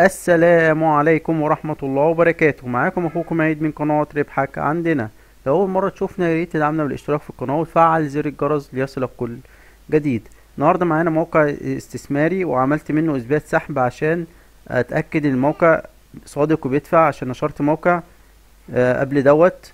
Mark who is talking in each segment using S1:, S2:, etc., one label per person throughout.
S1: السلام عليكم ورحمة الله وبركاته. معاكم أخوكم عيد من قناة ربحك عندنا. لو أول مرة تشوفنا يا ريت تدعمنا بالاشتراك في القناة وتفعل زر الجرس ليصلك كل جديد. النهاردة معانا موقع استثماري وعملت منه إثبات سحب عشان أتأكد الموقع صادق وبيدفع عشان نشرت موقع آه، قبل دوت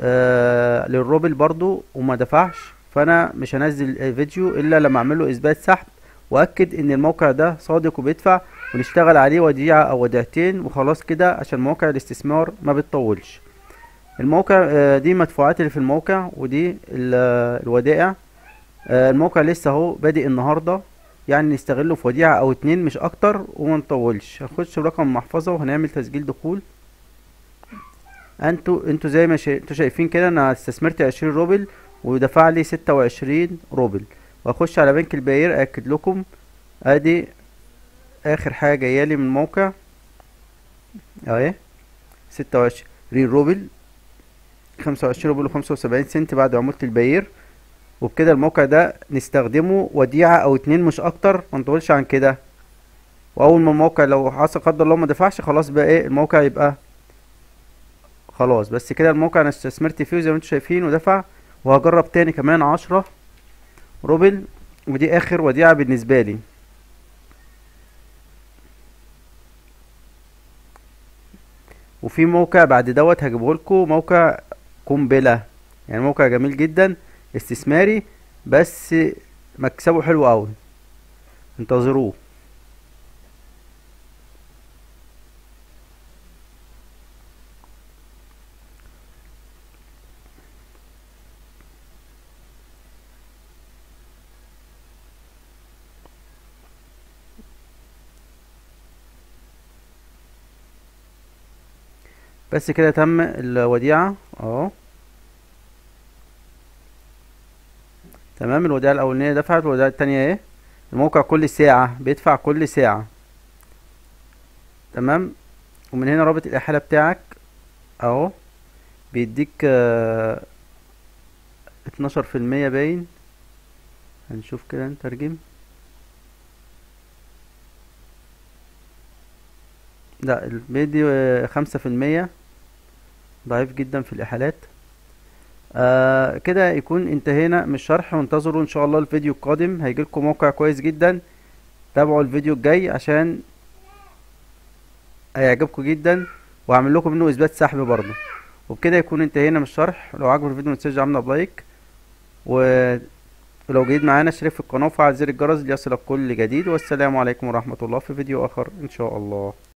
S1: آه، للروبل برضو وما دفعش. فأنا مش هنزل فيديو إلا لما اعمله إثبات سحب وأكد إن الموقع ده صادق وبيدفع. ونشتغل عليه وديعة أو وديعتين وخلاص كده عشان موقع الاستثمار ما بتطولش. الموقع آه، دي مدفوعات اللي في الموقع ودي ال- الودائع. آه، الموقع لسه أهو بادئ النهارده. يعني نستغله في وديعة أو اتنين مش أكتر وما نطولش. هنخش برقم المحفظة وهنعمل تسجيل دخول. أنتوا أنتوا زي ما. أنتوا شايفين كده أنا استثمرت عشرين روبل ودفع لي ستة وعشرين روبل. وأخش على بنك ال Payeer اكد لكم. أدي آخر حاجة جايالي من الموقع أهي. ستة وعشرين. روبل. خمسة وعشرين روبل وخمسة وسبعين سنت بعد عمولة ال Payeer. وبكده الموقع ده نستخدمه وديعة أو اتنين مش أكتر. ما نطولش عن كده. وأول ما الموقع لو حصل قدر الله ما دفعش خلاص بقى إيه الموقع يبقى خلاص. بس كده الموقع أنا استثمرت فيه زي ما أنتم شايفين ودفع. وهجرب تاني كمان عشرة روبل. ودي آخر وديعة بالنسبة لي. وفي موقع بعد دوت هجيبه لكم موقع قنبلة. يعني موقع جميل جدا استثماري بس مكسبه حلو قوي انتظروه. بس كده تم الوديعة. أهو. تمام الوديعة الأولانية دفعت والوديعة التانية إيه؟ الموقع كل ساعة بيدفع كل ساعة. تمام؟ ومن هنا رابط الإحالة بتاعك. أهو. بيديك اتناشر في المية باين. هنشوف كده نترجم. لا البيدي خمسة في المية. ضعيف جدا في الإحالات. آه كده يكون انتهينا من الشرح وانتظروا إن شاء الله الفيديو القادم. هيجيلكم موقع كويس جدا. تابعوا الفيديو الجاي عشان هيعجبكم جدا وهعمل لكم منه إثبات سحب برضه. وبكده يكون انتهينا من الشرح. لو عجبك الفيديو متنساش عملنا ب like و... ولو جديد معانا اشترك في القناة وفعل زر الجرس ليصلك كل جديد. والسلام عليكم ورحمة الله. في فيديو آخر إن شاء الله.